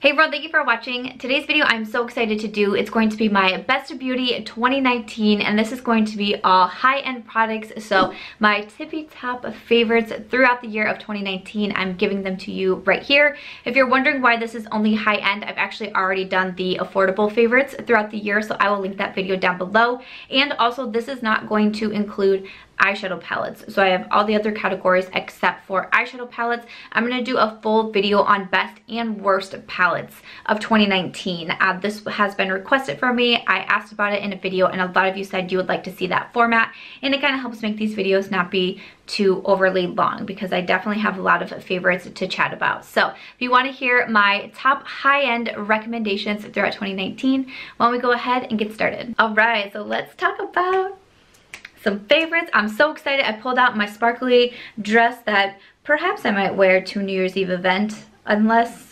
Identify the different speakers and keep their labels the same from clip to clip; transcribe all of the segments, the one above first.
Speaker 1: Hey everyone, thank you for watching. Today's video I'm so excited to do. It's going to be my Best of Beauty 2019 and this is going to be all high-end products. So my tippy top favorites throughout the year of 2019, I'm giving them to you right here. If you're wondering why this is only high-end, I've actually already done the affordable favorites throughout the year, so I will link that video down below. And also this is not going to include eyeshadow palettes. So I have all the other categories except for eyeshadow palettes. I'm going to do a full video on best and worst palettes of 2019. Uh, this has been requested for me. I asked about it in a video and a lot of you said you would like to see that format and it kind of helps make these videos not be too overly long because I definitely have a lot of favorites to chat about. So if you want to hear my top high-end recommendations throughout 2019, why don't we go ahead and get started. All right, so let's talk about some favorites. I'm so excited. I pulled out my sparkly dress that perhaps I might wear to New Year's Eve event unless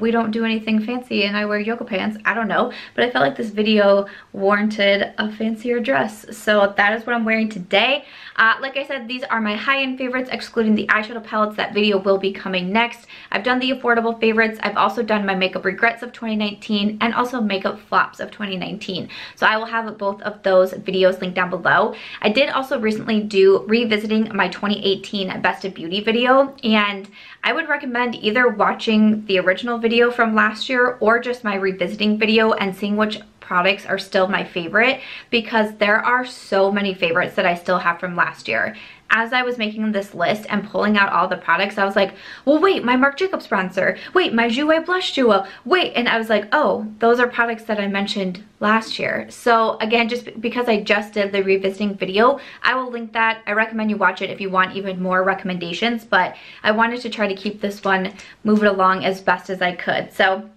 Speaker 1: we don't do anything fancy and I wear yoga pants. I don't know, but I felt like this video warranted a fancier dress. So that is what I'm wearing today. Uh, like I said, these are my high-end favorites, excluding the eyeshadow palettes. That video will be coming next. I've done the affordable favorites. I've also done my makeup regrets of 2019 and also makeup flops of 2019. So I will have both of those videos linked down below. I did also recently do revisiting my 2018 Best of Beauty video and I would recommend either watching the original video from last year or just my revisiting video and seeing which products are still my favorite because there are so many favorites that I still have from last year as I was making this list and pulling out all the products, I was like, well, wait, my Marc Jacobs bronzer. Wait, my Jouer Blush Duo. Wait, and I was like, oh, those are products that I mentioned last year. So again, just because I just did the revisiting video, I will link that. I recommend you watch it if you want even more recommendations, but I wanted to try to keep this one moving along as best as I could. So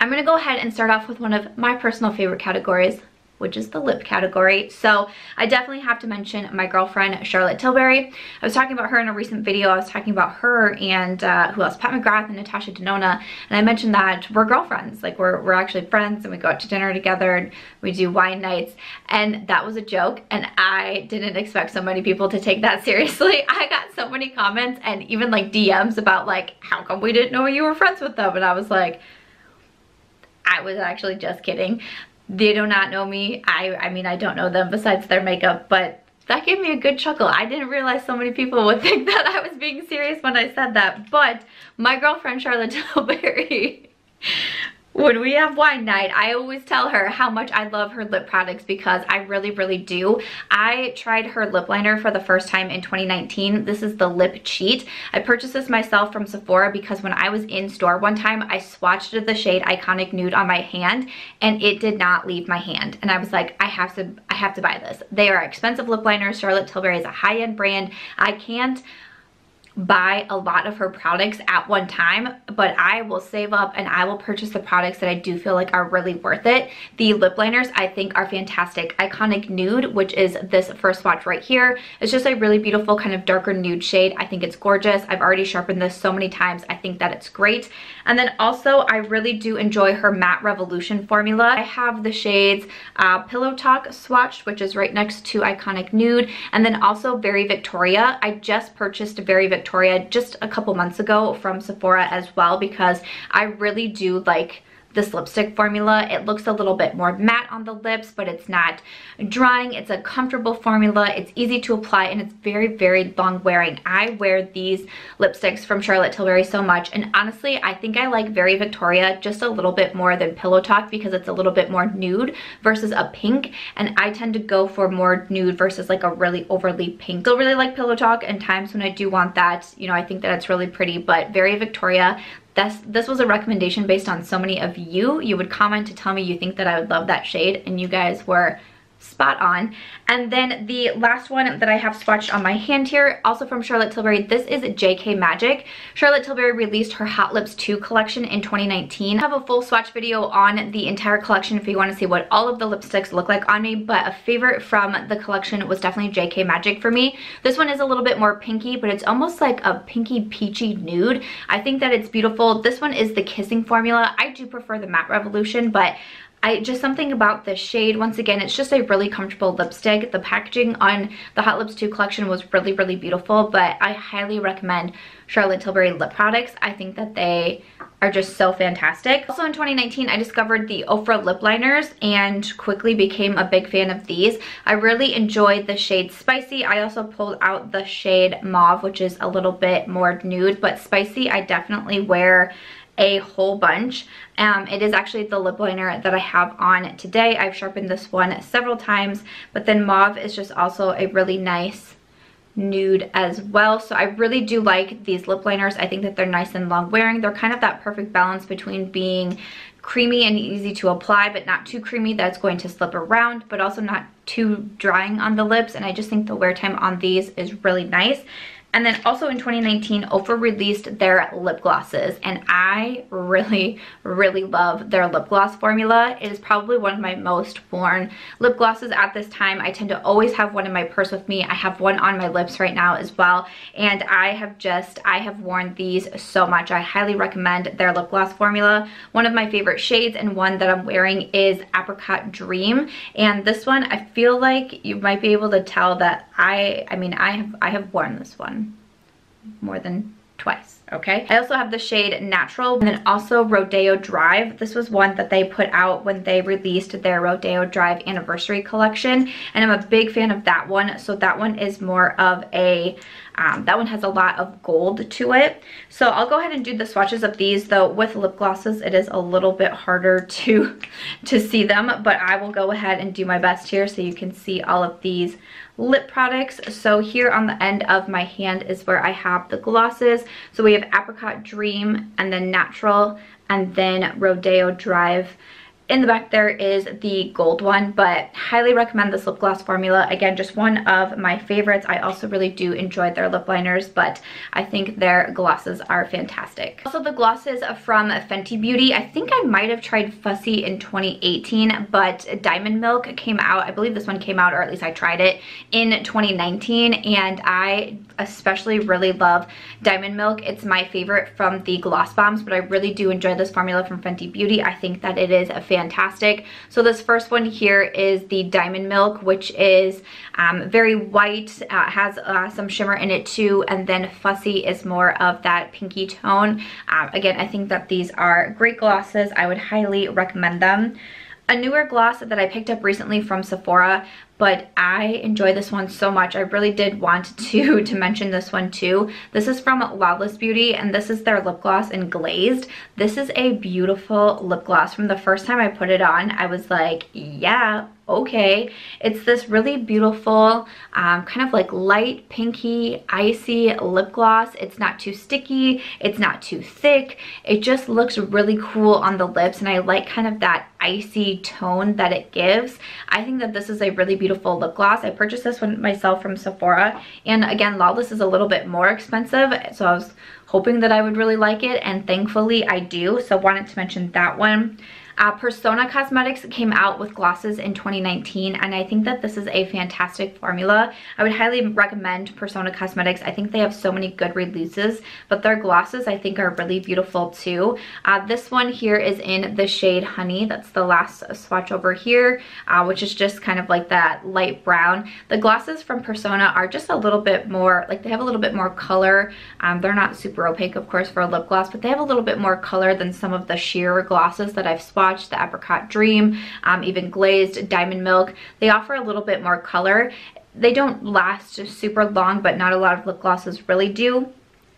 Speaker 1: I'm gonna go ahead and start off with one of my personal favorite categories, which is the lip category. So I definitely have to mention my girlfriend, Charlotte Tilbury. I was talking about her in a recent video. I was talking about her and uh, who else? Pat McGrath and Natasha Denona. And I mentioned that we're girlfriends. Like we're, we're actually friends and we go out to dinner together and we do wine nights. And that was a joke. And I didn't expect so many people to take that seriously. I got so many comments and even like DMs about like, how come we didn't know you were friends with them? And I was like, I was actually just kidding. They do not know me. I, I mean, I don't know them besides their makeup, but that gave me a good chuckle. I didn't realize so many people would think that I was being serious when I said that, but my girlfriend Charlotte Tilbury when we have wine night, I always tell her how much I love her lip products because I really, really do. I tried her lip liner for the first time in 2019. This is the Lip Cheat. I purchased this myself from Sephora because when I was in store one time, I swatched the shade Iconic Nude on my hand and it did not leave my hand. And I was like, I have to, I have to buy this. They are expensive lip liners. Charlotte Tilbury is a high-end brand. I can't buy a lot of her products at one time, but I will save up and I will purchase the products that I do feel like are really worth it. The lip liners I think are fantastic. Iconic Nude, which is this first swatch right here, it's just a really beautiful kind of darker nude shade. I think it's gorgeous. I've already sharpened this so many times. I think that it's great. And then also I really do enjoy her Matte Revolution formula. I have the shades uh, Pillow Talk swatched, which is right next to Iconic Nude, and then also Very Victoria. I just purchased Very Victoria Victoria just a couple months ago from Sephora as well because I really do like this lipstick formula. It looks a little bit more matte on the lips, but it's not drying. It's a comfortable formula. It's easy to apply and it's very, very long wearing. I wear these lipsticks from Charlotte Tilbury so much. And honestly, I think I like Very Victoria just a little bit more than Pillow Talk because it's a little bit more nude versus a pink. And I tend to go for more nude versus like a really overly pink. Still really like Pillow Talk and times when I do want that, you know, I think that it's really pretty, but Very Victoria this, this was a recommendation based on so many of you. You would comment to tell me you think that I would love that shade and you guys were spot on. And then the last one that I have swatched on my hand here, also from Charlotte Tilbury, this is JK Magic. Charlotte Tilbury released her Hot Lips 2 collection in 2019. I have a full swatch video on the entire collection if you want to see what all of the lipsticks look like on me, but a favorite from the collection was definitely JK Magic for me. This one is a little bit more pinky, but it's almost like a pinky peachy nude. I think that it's beautiful. This one is the Kissing formula. I do prefer the Matte Revolution, but I just something about the shade. Once again, it's just a really comfortable lipstick. The packaging on the Hot Lips 2 collection was really, really beautiful, but I highly recommend Charlotte Tilbury lip products. I think that they are just so fantastic. Also in 2019, I discovered the Ofra lip liners and quickly became a big fan of these. I really enjoyed the shade Spicy. I also pulled out the shade Mauve, which is a little bit more nude, but Spicy I definitely wear a whole bunch. Um, it is actually the lip liner that I have on today. I've sharpened this one several times, but then Mauve is just also a really nice nude as well. So I really do like these lip liners. I think that they're nice and long wearing. They're kind of that perfect balance between being creamy and easy to apply, but not too creamy that's going to slip around, but also not too drying on the lips. And I just think the wear time on these is really nice. And then also in 2019, Ofra released their lip glosses and I really, really love their lip gloss formula. It is probably one of my most worn lip glosses at this time. I tend to always have one in my purse with me. I have one on my lips right now as well. And I have just, I have worn these so much. I highly recommend their lip gloss formula. One of my favorite shades and one that I'm wearing is Apricot Dream. And this one, I feel like you might be able to tell that I, I mean, I have, I have worn this one more than twice. Okay. I also have the shade natural and then also rodeo drive. This was one that they put out when they released their rodeo drive anniversary collection and i'm a big fan of that one. So that one is more of a um, that one has a lot of gold to it. So i'll go ahead and do the swatches of these though. With lip glosses it is a little bit harder to to see them but i will go ahead and do my best here so you can see all of these lip products. So here on the end of my hand is where I have the glosses. So we have Apricot Dream and then Natural and then Rodeo Drive in the back there is the gold one, but highly recommend this lip gloss formula. Again, just one of my favorites. I also really do enjoy their lip liners, but I think their glosses are fantastic. Also, the glosses from Fenty Beauty. I think I might have tried Fussy in 2018, but Diamond Milk came out. I believe this one came out, or at least I tried it, in 2019, and I especially really love Diamond Milk. It's my favorite from the Gloss Bombs, but I really do enjoy this formula from Fenty Beauty. I think that it is a fantastic. So this first one here is the Diamond Milk, which is um, very white, uh, has uh, some shimmer in it too, and then Fussy is more of that pinky tone. Um, again, I think that these are great glosses. I would highly recommend them. A newer gloss that I picked up recently from Sephora but I enjoy this one so much. I really did want to, to mention this one too. This is from Lawless Beauty and this is their lip gloss in Glazed. This is a beautiful lip gloss. From the first time I put it on, I was like, yeah, okay. It's this really beautiful, um, kind of like light, pinky, icy lip gloss. It's not too sticky. It's not too thick. It just looks really cool on the lips and I like kind of that icy tone that it gives. I think that this is a really beautiful lip gloss. I purchased this one myself from Sephora and again, Lawless is a little bit more expensive so I was hoping that I would really like it and thankfully I do so I wanted to mention that one. Uh, Persona Cosmetics came out with glosses in 2019 and I think that this is a fantastic formula. I would highly recommend Persona Cosmetics. I think they have so many good releases, but their glosses I think are really beautiful too. Uh, this one here is in the shade Honey. That's the last swatch over here, uh, which is just kind of like that light brown. The glosses from Persona are just a little bit more, like they have a little bit more color. Um, they're not super opaque, of course, for a lip gloss, but they have a little bit more color than some of the sheer glosses that I've swatched The Apricot Dream, um, even Glazed, Diamond Milk. They offer a little bit more color. They don't last super long, but not a lot of lip glosses really do.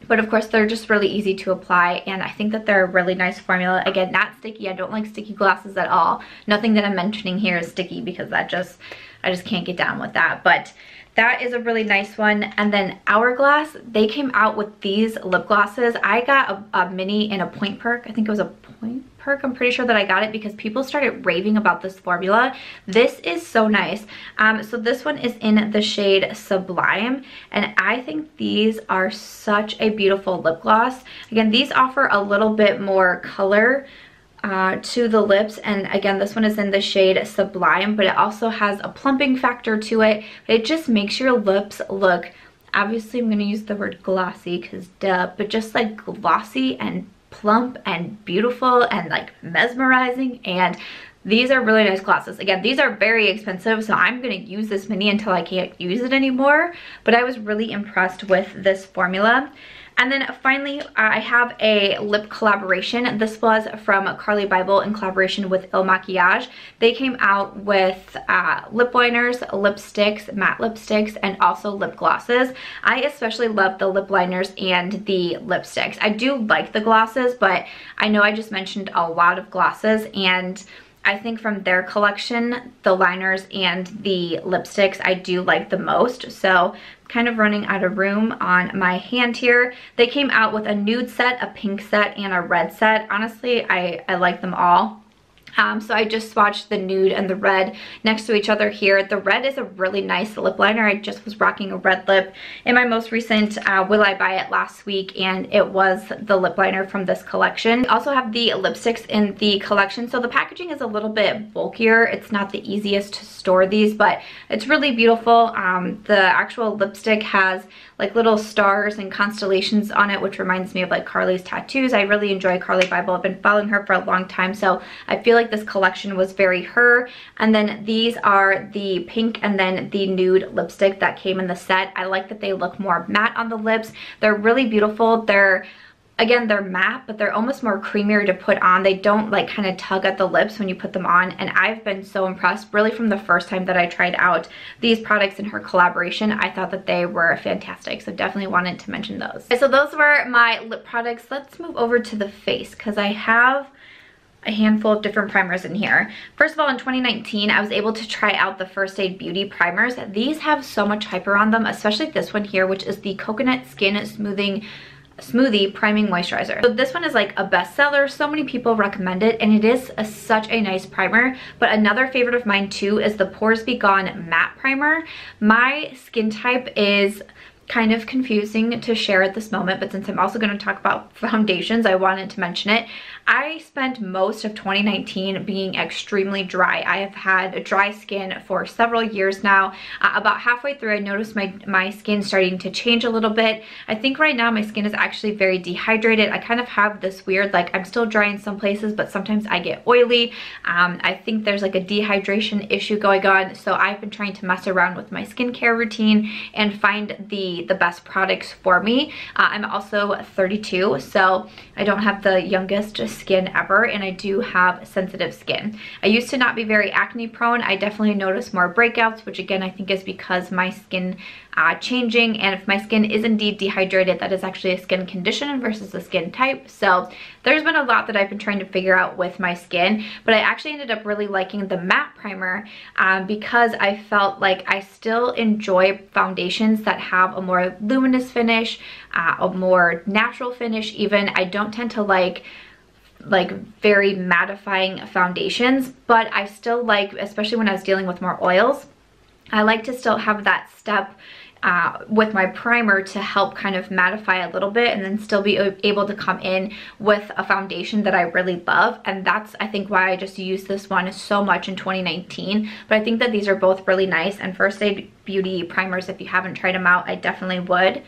Speaker 1: But of course, they're just really easy to apply, and I think that they're a really nice formula. Again, not sticky. I don't like sticky glosses at all. Nothing that I'm mentioning here is sticky because that just, I just can't get down with that. But that is a really nice one. And then Hourglass, they came out with these lip glosses. I got a, a mini in a point perk. I think it was a point perk. I'm pretty sure that I got it because people started raving about this formula. This is so nice. Um, so this one is in the shade Sublime and I think these are such a beautiful lip gloss. Again, these offer a little bit more color uh, to the lips and again this one is in the shade Sublime but it also has a plumping factor to it. It just makes your lips look obviously I'm going to use the word glossy because duh, but just like glossy and plump and beautiful and like mesmerizing and these are really nice glosses. Again, these are very expensive, so I'm gonna use this mini until I can't use it anymore, but I was really impressed with this formula. And then finally, I have a lip collaboration. This was from Carly Bible in collaboration with Il Makiage. They came out with uh, lip liners, lipsticks, matte lipsticks, and also lip glosses. I especially love the lip liners and the lipsticks. I do like the glosses, but I know I just mentioned a lot of glosses and I think from their collection, the liners and the lipsticks I do like the most. So kind of running out of room on my hand here. They came out with a nude set, a pink set, and a red set. Honestly, I, I like them all. Um, so I just swatched the nude and the red next to each other here. The red is a really nice lip liner. I just was rocking a red lip in my most recent uh, Will I Buy It last week and it was the lip liner from this collection. We also have the lipsticks in the collection. So the packaging is a little bit bulkier. It's not the easiest to store these, but it's really beautiful. Um, the actual lipstick has like little stars and constellations on it, which reminds me of like Carly's tattoos. I really enjoy Carly Bible. I've been following her for a long time, so I feel like this collection was very her. And then these are the pink and then the nude lipstick that came in the set. I like that they look more matte on the lips. They're really beautiful. They're again they're matte but they're almost more creamier to put on they don't like kind of tug at the lips when you put them on and i've been so impressed really from the first time that i tried out these products in her collaboration i thought that they were fantastic so definitely wanted to mention those so those were my lip products let's move over to the face because i have a handful of different primers in here. First of all, in 2019, I was able to try out the First Aid Beauty primers. These have so much hyper on them, especially this one here, which is the Coconut Skin Smoothing smoothie priming moisturizer. So this one is like a bestseller. So many people recommend it and it is a, such a nice primer. But another favorite of mine too is the pores be gone matte primer. My skin type is kind of confusing to share at this moment, but since I'm also going to talk about foundations, I wanted to mention it. I spent most of 2019 being extremely dry. I have had dry skin for several years now. Uh, about halfway through, I noticed my, my skin starting to change a little bit. I think right now my skin is actually very dehydrated. I kind of have this weird, like I'm still dry in some places, but sometimes I get oily. Um, I think there's like a dehydration issue going on. So I've been trying to mess around with my skincare routine and find the the, best products for me. Uh, I'm also 32, so I don't have the youngest skin ever, and I do have sensitive skin. I used to not be very acne prone. I definitely notice more breakouts, which again, I think is because my skin uh, changing and if my skin is indeed dehydrated that is actually a skin condition versus a skin type so there's been a lot that I've been trying to figure out with my skin but I actually ended up really liking the matte primer um, because I felt like I still enjoy foundations that have a more luminous finish uh, a more natural finish even I don't tend to like like very mattifying foundations but I still like especially when I was dealing with more oils I like to still have that step uh, with my primer to help kind of mattify a little bit and then still be able to come in with a foundation that I really love. And that's, I think, why I just used this one so much in 2019. But I think that these are both really nice. And First Aid Beauty primers, if you haven't tried them out, I definitely would.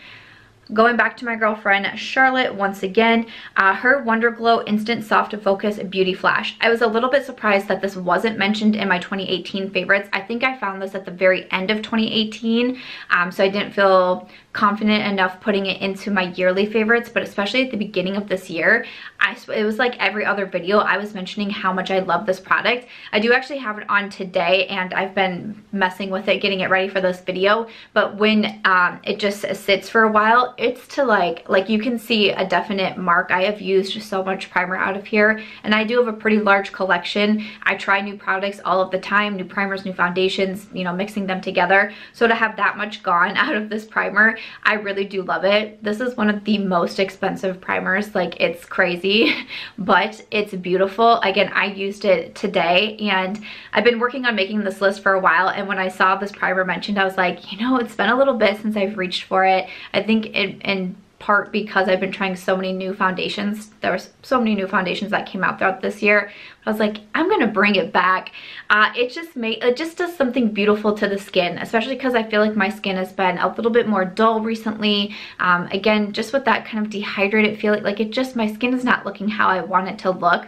Speaker 1: Going back to my girlfriend Charlotte once again, uh, her Wonder Glow Instant Soft Focus Beauty Flash. I was a little bit surprised that this wasn't mentioned in my 2018 favorites. I think I found this at the very end of 2018, um, so I didn't feel confident enough putting it into my yearly favorites, but especially at the beginning of this year, I, it was like every other video I was mentioning how much I love this product. I do actually have it on today and I've been messing with it, getting it ready for this video, but when um, it just sits for a while, it's to like, like you can see a definite mark. I have used so much primer out of here and I do have a pretty large collection. I try new products all of the time, new primers, new foundations, you know, mixing them together. So to have that much gone out of this primer, I really do love it. This is one of the most expensive primers. Like it's crazy, but it's beautiful. Again, I used it today and I've been working on making this list for a while. And when I saw this primer mentioned, I was like, you know, it's been a little bit since I've reached for it. I think it, in part because I've been trying so many new foundations. There were so many new foundations that came out throughout this year. I was like, I'm gonna bring it back. Uh, it just made it just does something beautiful to the skin, especially because I feel like my skin has been a little bit more dull recently. Um, again, just with that kind of dehydrated feeling, like it just my skin is not looking how I want it to look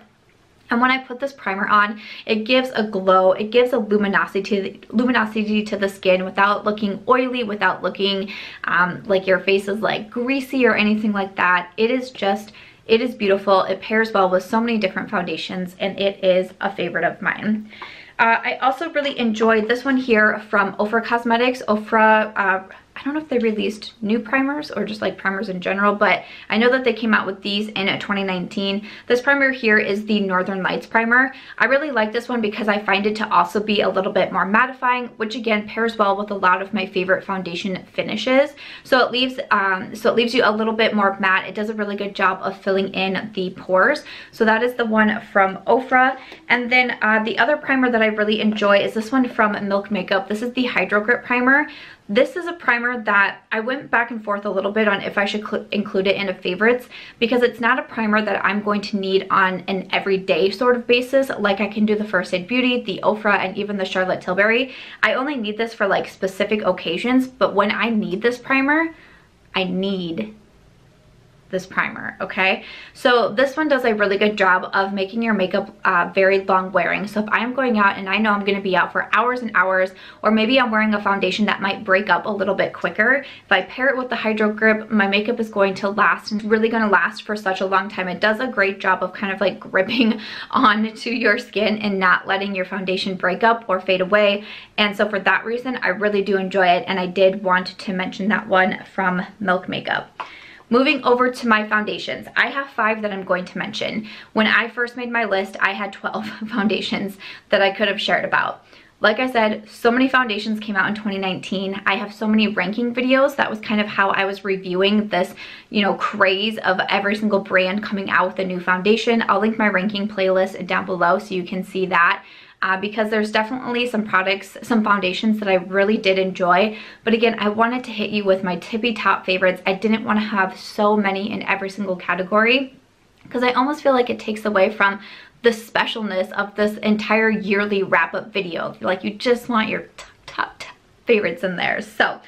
Speaker 1: And when I put this primer on, it gives a glow, it gives a luminosity, to, luminosity to the skin without looking oily, without looking um, like your face is like greasy or anything like that. It is just, it is beautiful. It pairs well with so many different foundations and it is a favorite of mine. Uh, I also really enjoyed this one here from Ofra Cosmetics. Ofra, uh, I don't know if they released new primers or just like primers in general, but I know that they came out with these in 2019. This primer here is the Northern Lights primer. I really like this one because I find it to also be a little bit more mattifying, which again pairs well with a lot of my favorite foundation finishes. So it leaves, um, so it leaves you a little bit more matte. It does a really good job of filling in the pores. So that is the one from Ofra. And then uh, the other primer that I really enjoy is this one from Milk Makeup. This is the Hydro Grip Primer. This is a primer that I went back and forth a little bit on if I should include it in a favorites because it's not a primer that I'm going to need on an everyday sort of basis like I can do the First Aid Beauty, the Ofra, and even the Charlotte Tilbury. I only need this for like specific occasions, but when I need this primer, I need this primer, okay? So this one does a really good job of making your makeup uh, very long wearing. So if I'm going out and I know I'm gonna be out for hours and hours, or maybe I'm wearing a foundation that might break up a little bit quicker, if I pair it with the Hydro Grip, my makeup is going to last and really gonna last for such a long time. It does a great job of kind of like gripping onto your skin and not letting your foundation break up or fade away. And so for that reason, I really do enjoy it. And I did want to mention that one from Milk Makeup. Moving over to my foundations, I have five that I'm going to mention. When I first made my list, I had 12 foundations that I could have shared about. Like I said, so many foundations came out in 2019. I have so many ranking videos. That was kind of how I was reviewing this, you know, craze of every single brand coming out with a new foundation. I'll link my ranking playlist down below so you can see that uh, because there's definitely some products, some foundations that I really did enjoy. But again, I wanted to hit you with my tippy top favorites. I didn't want to have so many in every single category because I almost feel like it takes away from the specialness of this entire yearly wrap-up video. Like you just want your top, top, top favorites in there. So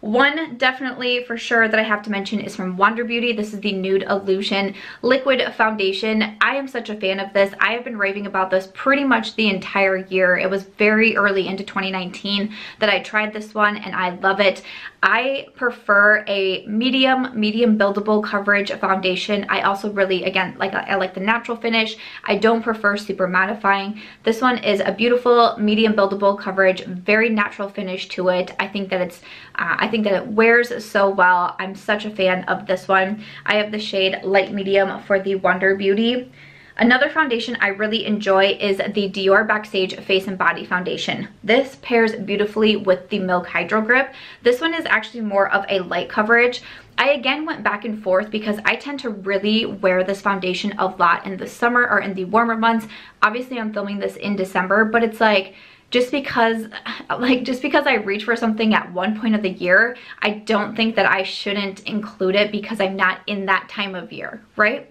Speaker 1: one definitely for sure that I have to mention is from Wander Beauty. This is the Nude Illusion Liquid Foundation. I am such a fan of this. I have been raving about this pretty much the entire year. It was very early into 2019 that I tried this one and I love it. I prefer a medium, medium buildable coverage foundation. I also really, again, like I like the natural finish. I don't prefer super mattifying. This one is a beautiful medium buildable coverage, very natural finish to it. I think that it's, uh, I think that it wears so well. I'm such a fan of this one. I have the shade light medium for the Wander Beauty. Another foundation I really enjoy is the Dior Backstage Face and Body Foundation. This pairs beautifully with the Milk Hydro Grip. This one is actually more of a light coverage. I again went back and forth because I tend to really wear this foundation a lot in the summer or in the warmer months. Obviously I'm filming this in December, but it's like, just because like just because I reach for something at one point of the year, I don't think that I shouldn't include it because I'm not in that time of year, right?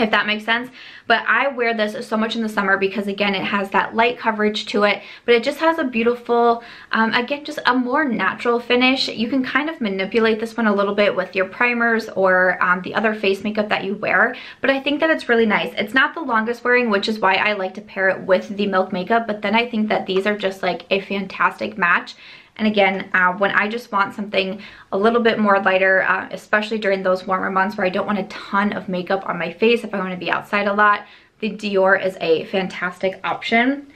Speaker 1: If that makes sense. But I wear this so much in the summer because again, it has that light coverage to it, but it just has a beautiful, um, again, just a more natural finish. You can kind of manipulate this one a little bit with your primers or um, the other face makeup that you wear, but I think that it's really nice. It's not the longest wearing, which is why I like to pair it with the Milk makeup, but then I think that these are just like a fantastic match and again, uh, when I just want something a little bit more lighter, uh, especially during those warmer months where I don't want a ton of makeup on my face if I want to be outside a lot, the Dior is a fantastic option.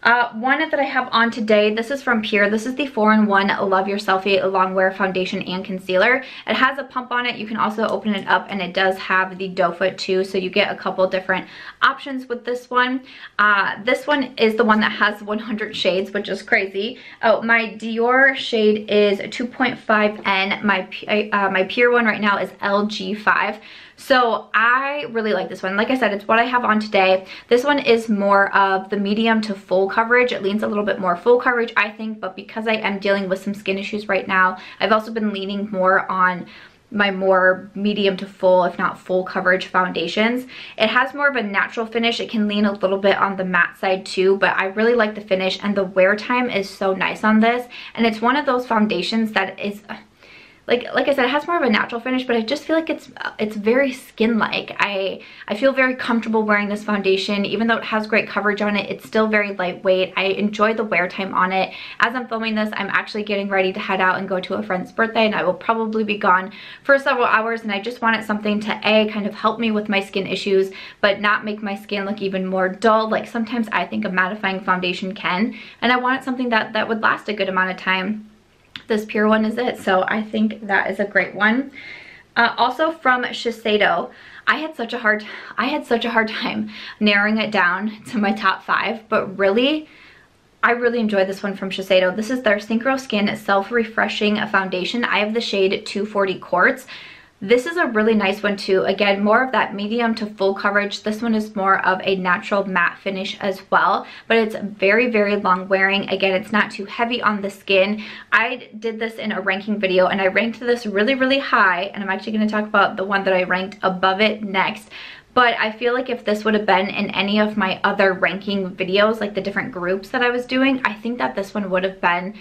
Speaker 1: Uh, one that I have on today, this is from Pure. This is the 4-in-1 Love Your Selfie Longwear Foundation and Concealer. It has a pump on it. You can also open it up and it does have the doe foot too. So you get a couple different options with this one. Uh, this one is the one that has 100 shades, which is crazy. Oh, my Dior shade is 2.5N. My, uh, my Pure one right now is LG5. So I really like this one. Like I said, it's what I have on today. This one is more of the medium to full coverage. It leans a little bit more full coverage, I think, but because I am dealing with some skin issues right now, I've also been leaning more on my more medium to full, if not full coverage foundations. It has more of a natural finish. It can lean a little bit on the matte side too, but I really like the finish and the wear time is so nice on this. And it's one of those foundations that is like like I said, it has more of a natural finish, but I just feel like it's it's very skin-like. I, I feel very comfortable wearing this foundation. Even though it has great coverage on it, it's still very lightweight. I enjoy the wear time on it. As I'm filming this, I'm actually getting ready to head out and go to a friend's birthday, and I will probably be gone for several hours, and I just wanted something to A, kind of help me with my skin issues, but not make my skin look even more dull. Like sometimes I think a mattifying foundation can, and I wanted something that, that would last a good amount of time this pure one is it. So I think that is a great one. Uh, also from Shiseido, I had such a hard I had such a hard time narrowing it down to my top five, but really I really enjoy this one from Shiseido. This is their Synchro Skin Self-Refreshing Foundation. I have the shade 240 Quartz. This is a really nice one too. Again, more of that medium to full coverage. This one is more of a natural matte finish as well, but it's very, very long wearing. Again, it's not too heavy on the skin. I did this in a ranking video and I ranked this really, really high and I'm actually gonna talk about the one that I ranked above it next but I feel like if this would have been in any of my other ranking videos, like the different groups that I was doing, I think that this one would have been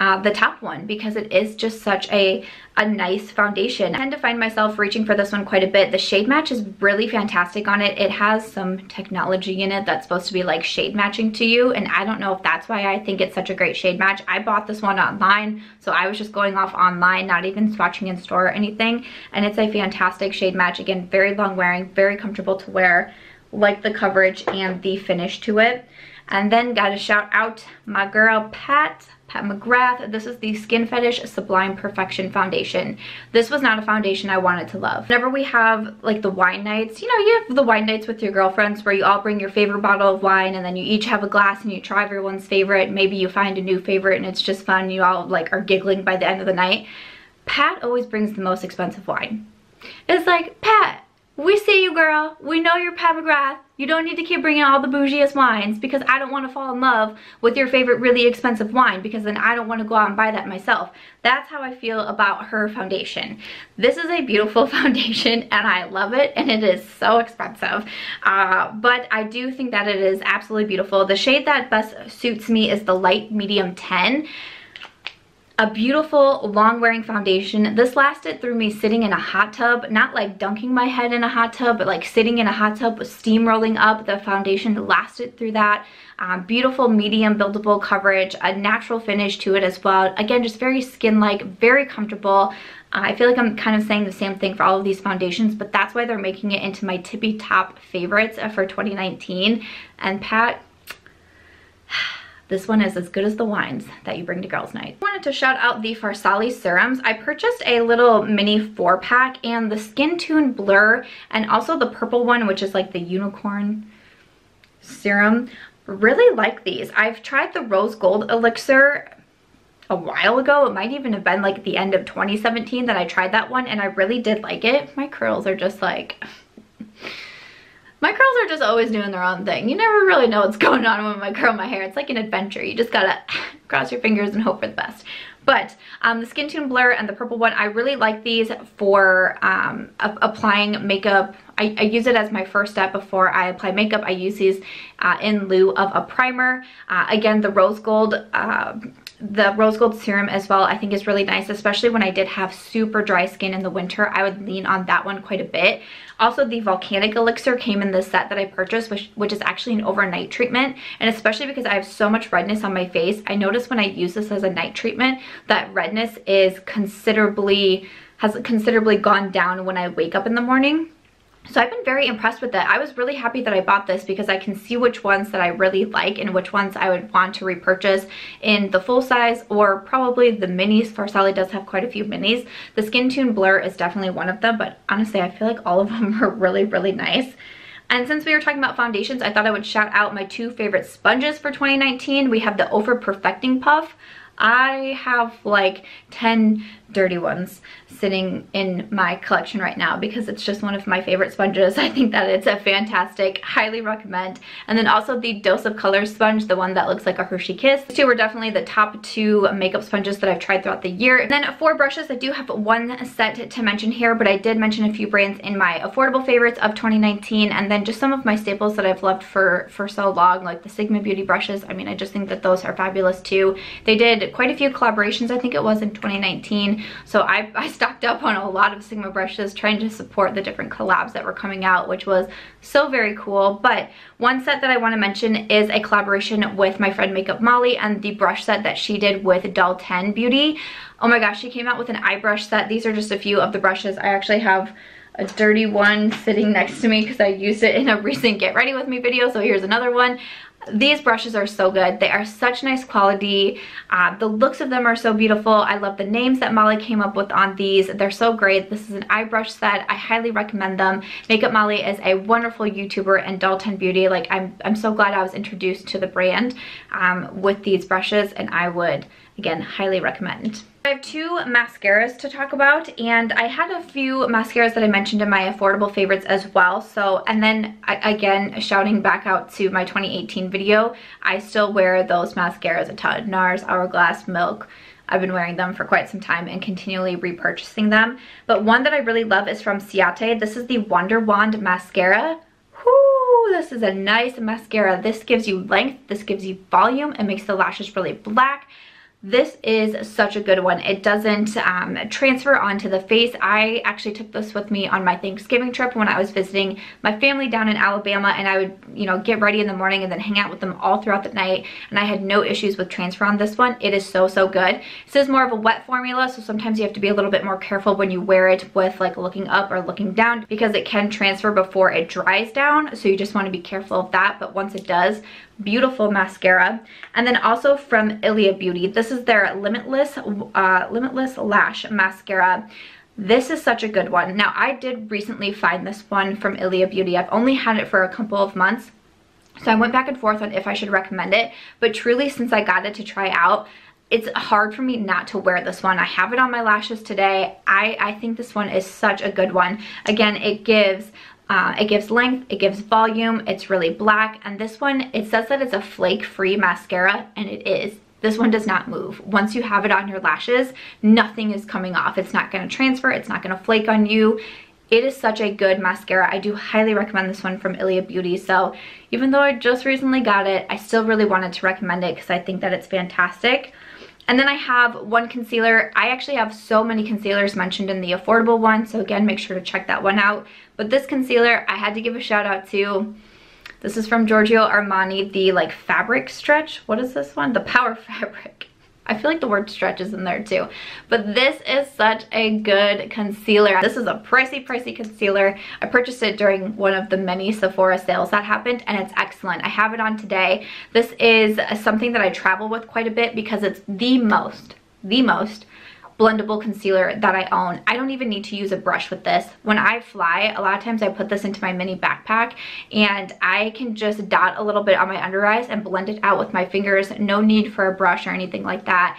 Speaker 1: uh, the top one because it is just such a, a nice foundation. I tend to find myself reaching for this one quite a bit. The shade match is really fantastic on it. It has some technology in it that's supposed to be like shade matching to you and I don't know if that's why I think it's such a great shade match. I bought this one online so I was just going off online, not even swatching in store or anything and it's a fantastic shade match. Again, very long wearing, very comfortable to wear, like the coverage and the finish to it. And then gotta shout out my girl Pat Pat McGrath. This is the Skin Fetish Sublime Perfection Foundation. This was not a foundation I wanted to love. Whenever we have like the wine nights, you know, you have the wine nights with your girlfriends where you all bring your favorite bottle of wine and then you each have a glass and you try everyone's favorite. Maybe you find a new favorite and it's just fun. You all like are giggling by the end of the night. Pat always brings the most expensive wine. It's like, Pat, we see you, girl. We know you're Pat McGrath. You don't need to keep bringing all the bougiest wines because I don't want to fall in love with your favorite really expensive wine because then I don't want to go out and buy that myself. That's how I feel about her foundation. This is a beautiful foundation and I love it and it is so expensive. Uh, but I do think that it is absolutely beautiful. The shade that best suits me is the light medium 10 a beautiful long wearing foundation. This lasted through me sitting in a hot tub, not like dunking my head in a hot tub, but like sitting in a hot tub with steam rolling up. The foundation lasted through that. Um, beautiful medium buildable coverage, a natural finish to it as well. Again, just very skin-like, very comfortable. Uh, I feel like I'm kind of saying the same thing for all of these foundations, but that's why they're making it into my tippy top favorites for 2019. And Pat, this one is as good as the wines that you bring to girls night. I wanted to shout out the Farsali serums. I purchased a little mini four pack and the Skin Tune Blur and also the purple one which is like the unicorn serum. Really like these. I've tried the rose gold elixir a while ago. It might even have been like the end of 2017 that I tried that one and I really did like it. My curls are just like my curls are just always doing their own thing. You never really know what's going on when I curl my hair. It's like an adventure. You just gotta cross your fingers and hope for the best. But um, the Skin Tune Blur and the purple one, I really like these for um, applying makeup. I, I, use it as my first step before I apply makeup. I use these uh, in lieu of a primer. Uh, again, the rose gold uh, the rose gold serum as well I think is really nice especially when I did have super dry skin in the winter I would lean on that one quite a bit. Also the volcanic elixir came in this set that I purchased which, which is actually an overnight treatment and especially because I have so much redness on my face I notice when I use this as a night treatment that redness is considerably has considerably gone down when I wake up in the morning so I've been very impressed with it. I was really happy that I bought this because I can see which ones that I really like and which ones I would want to repurchase in the full size or probably the minis. Farsali does have quite a few minis. The Skin Tune Blur is definitely one of them, but honestly, I feel like all of them are really, really nice. And since we were talking about foundations, I thought I would shout out my two favorite sponges for 2019. We have the Ofra Perfecting Puff. I have like 10 dirty ones sitting in my collection right now because it's just one of my favorite sponges. I think that it's a fantastic, highly recommend. And then also the Dose of Color sponge, the one that looks like a Hershey Kiss. These two were definitely the top two makeup sponges that I've tried throughout the year. And then for brushes, I do have one set to mention here, but I did mention a few brands in my affordable favorites of 2019 and then just some of my staples that I've loved for, for so long, like the Sigma Beauty brushes. I mean, I just think that those are fabulous too. They did did quite a few collaborations, I think it was in 2019. So I, I stocked up on a lot of Sigma brushes trying to support the different collabs that were coming out, which was so very cool. But one set that I want to mention is a collaboration with my friend Makeup Molly and the brush set that she did with Doll 10 Beauty. Oh my gosh, she came out with an eye brush set. These are just a few of the brushes. I actually have a dirty one sitting next to me because I used it in a recent get ready with me video so here's another one these brushes are so good. They are such nice quality. Uh, the looks of them are so beautiful. I love the names that molly came up with on these. They're so great. This is an eye brush set. I highly recommend them. Makeup molly is a wonderful youtuber and 10 beauty. Like i'm i'm so glad i was introduced to the brand um, with these brushes and i would again highly recommend I have two mascaras to talk about and I had a few mascaras that I mentioned in my affordable favorites as well. So, and then again, shouting back out to my 2018 video, I still wear those mascaras a ton. NARS, Hourglass, Milk. I've been wearing them for quite some time and continually repurchasing them. But one that I really love is from Ciate. This is the Wonder Wand Mascara. Whoo, this is a nice mascara. This gives you length, this gives you volume, it makes the lashes really black. This is such a good one. It doesn't um, transfer onto the face. I actually took this with me on my Thanksgiving trip when I was visiting my family down in Alabama and I would, you know, get ready in the morning and then hang out with them all throughout the night and I had no issues with transfer on this one. It is so, so good. This is more of a wet formula so sometimes you have to be a little bit more careful when you wear it with like looking up or looking down because it can transfer before it dries down so you just want to be careful of that but once it does beautiful mascara. And then also from Ilia Beauty, this is their Limitless, uh, Limitless Lash Mascara. This is such a good one. Now, I did recently find this one from Ilia Beauty. I've only had it for a couple of months. So I went back and forth on if I should recommend it. But truly, since I got it to try out, it's hard for me not to wear this one. I have it on my lashes today. I, I think this one is such a good one. Again, it gives uh, it gives length, it gives volume, it's really black, and this one, it says that it's a flake-free mascara, and it is. This one does not move. Once you have it on your lashes, nothing is coming off. It's not gonna transfer, it's not gonna flake on you. It is such a good mascara. I do highly recommend this one from Ilia Beauty. So even though I just recently got it, I still really wanted to recommend it because I think that it's fantastic. And then I have one concealer. I actually have so many concealers mentioned in the affordable one. So again, make sure to check that one out. But this concealer, I had to give a shout out to. This is from Giorgio Armani, the like fabric stretch. What is this one? The Power Fabric. I feel like the word stretch is in there too. But this is such a good concealer. This is a pricey, pricey concealer. I purchased it during one of the many Sephora sales that happened and it's excellent. I have it on today. This is something that I travel with quite a bit because it's the most, the most blendable concealer that I own. I don't even need to use a brush with this. When I fly, a lot of times I put this into my mini backpack and I can just dot a little bit on my under eyes and blend it out with my fingers. No need for a brush or anything like that.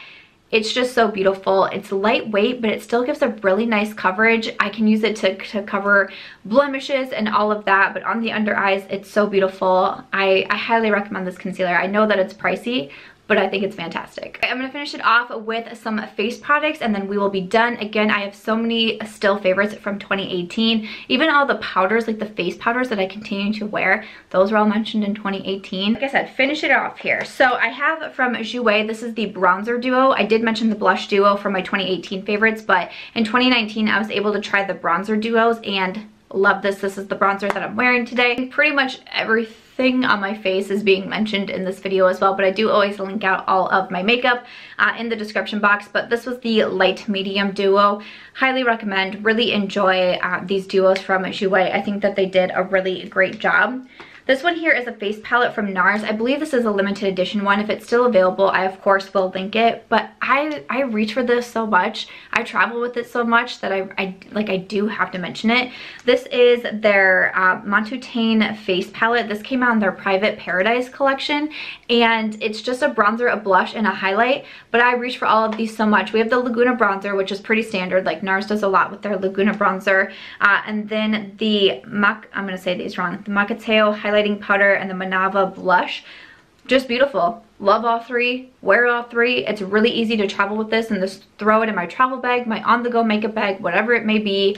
Speaker 1: It's just so beautiful. It's lightweight, but it still gives a really nice coverage. I can use it to, to cover blemishes and all of that, but on the under eyes, it's so beautiful. I, I highly recommend this concealer. I know that it's pricey, but I think it's fantastic. I'm gonna finish it off with some face products and then we will be done. Again, I have so many still favorites from 2018. Even all the powders, like the face powders that I continue to wear, those were all mentioned in 2018. Like I said, finish it off here. So I have from Jouer, this is the bronzer duo. I did mention the blush duo for my 2018 favorites, but in 2019, I was able to try the bronzer duos and love this. This is the bronzer that I'm wearing today. Pretty much everything thing on my face is being mentioned in this video as well, but I do always link out all of my makeup uh, in the description box. But this was the light medium duo. Highly recommend, really enjoy uh, these duos from Jouer. I think that they did a really great job. This one here is a face palette from NARS. I believe this is a limited edition one. If it's still available, I of course will link it. But I, I reach for this so much. I travel with it so much that I, I like I do have to mention it. This is their uh, face palette. This came out in their Private Paradise collection. And it's just a bronzer, a blush, and a highlight. But I reach for all of these so much. We have the Laguna bronzer, which is pretty standard. Like NARS does a lot with their Laguna bronzer. Uh, and then the, Mac I'm going to say these wrong, the Mahoteo highlight highlighting powder and the Manava blush. Just beautiful. Love all three, wear all three. It's really easy to travel with this and just throw it in my travel bag, my on-the-go makeup bag, whatever it may be.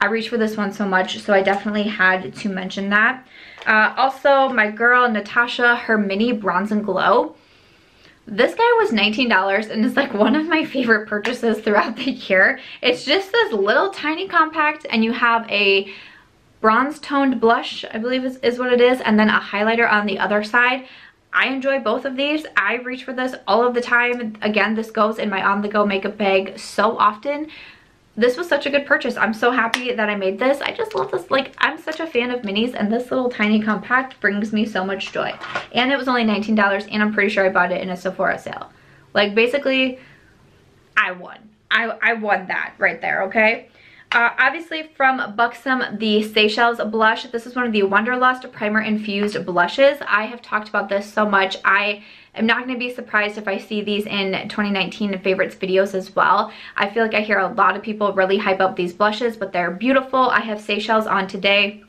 Speaker 1: I reach for this one so much, so I definitely had to mention that. Uh, also, my girl Natasha, her mini Bronze and Glow. This guy was $19 and is like one of my favorite purchases throughout the year. It's just this little tiny compact and you have a bronze toned blush, I believe is, is what it is, and then a highlighter on the other side. I enjoy both of these. I reach for this all of the time. Again, this goes in my on-the-go makeup bag so often. This was such a good purchase. I'm so happy that I made this. I just love this. Like, I'm such a fan of minis, and this little tiny compact brings me so much joy. And it was only $19, and I'm pretty sure I bought it in a Sephora sale. Like, basically, I won. I, I won that right there, okay? Uh, obviously from Buxom, the Seychelles blush. This is one of the Wanderlust Primer Infused blushes. I have talked about this so much. I am not going to be surprised if I see these in 2019 favorites videos as well. I feel like I hear a lot of people really hype up these blushes, but they're beautiful. I have Seychelles on today.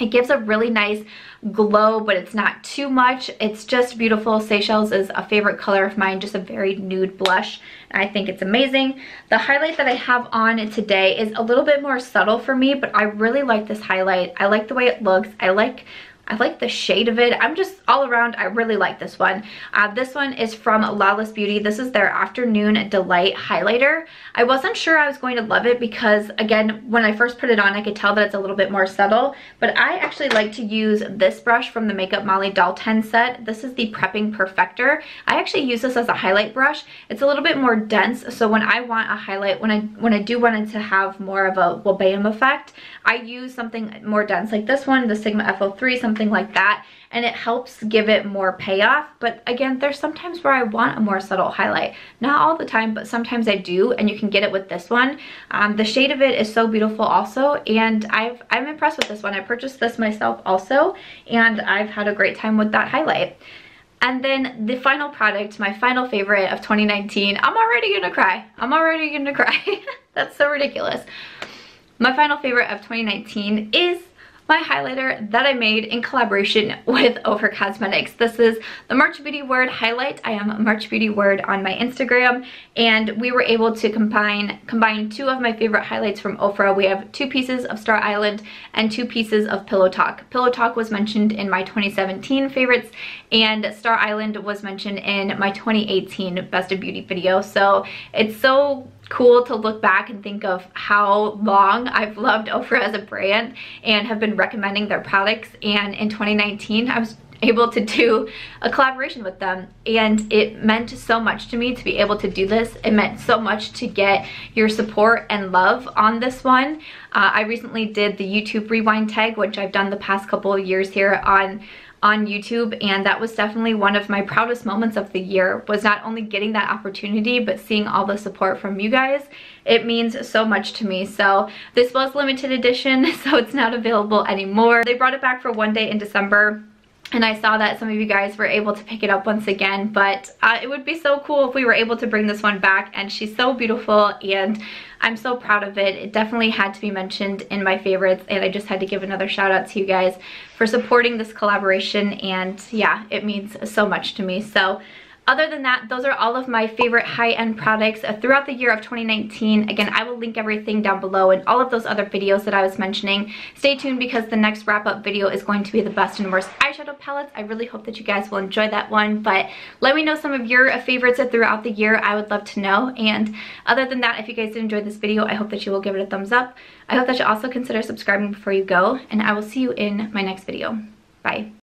Speaker 1: It gives a really nice glow, but it's not too much. It's just beautiful. Seychelles is a favorite color of mine, just a very nude blush. I think it's amazing. The highlight that I have on today is a little bit more subtle for me, but I really like this highlight. I like the way it looks. I like I like the shade of it. I'm just all around, I really like this one. Uh, this one is from Lawless Beauty. This is their Afternoon Delight highlighter. I wasn't sure I was going to love it because, again, when I first put it on, I could tell that it's a little bit more subtle. But I actually like to use this brush from the Makeup Molly 10 set. This is the Prepping Perfector. I actually use this as a highlight brush. It's a little bit more dense, so when I want a highlight, when I when I do want it to have more of a well bam effect, I use something more dense like this one, the Sigma FO3, something like that, and it helps give it more payoff. But again, there's sometimes where I want a more subtle highlight. Not all the time, but sometimes I do, and you can get it with this one. Um, the shade of it is so beautiful also, and I've, I'm impressed with this one. I purchased this myself also, and I've had a great time with that highlight. And then the final product, my final favorite of 2019, I'm already gonna cry. I'm already gonna cry. That's so ridiculous. My final favorite of 2019 is my highlighter that I made in collaboration with Ofra Cosmetics. This is the March Beauty Word highlight. I am March Beauty Word on my Instagram and we were able to combine combine two of my favorite highlights from Ofra. We have two pieces of Star Island and two pieces of Pillow Talk. Pillow Talk was mentioned in my 2017 favorites and Star Island was mentioned in my 2018 Best of Beauty video. So it's so cool to look back and think of how long I've loved Ofra as a brand and have been recommending their products. And in 2019 I was able to do a collaboration with them. And it meant so much to me to be able to do this. It meant so much to get your support and love on this one. Uh, I recently did the YouTube rewind tag which I've done the past couple of years here on on YouTube and that was definitely one of my proudest moments of the year was not only getting that opportunity but seeing all the support from you guys. It means so much to me. So this was limited edition so it's not available anymore. They brought it back for one day in December and I saw that some of you guys were able to pick it up once again but uh, it would be so cool if we were able to bring this one back and she's so beautiful and I'm so proud of it. It definitely had to be mentioned in my favorites and I just had to give another shout out to you guys for supporting this collaboration and yeah, it means so much to me. So other than that, those are all of my favorite high-end products uh, throughout the year of 2019. Again, I will link everything down below and all of those other videos that I was mentioning. Stay tuned because the next wrap-up video is going to be the best and worst eyeshadow palettes. I really hope that you guys will enjoy that one, but let me know some of your favorites throughout the year. I would love to know. And other than that, if you guys did enjoy this video, I hope that you will give it a thumbs up. I hope that you also consider subscribing before you go, and I will see you in my next video. Bye.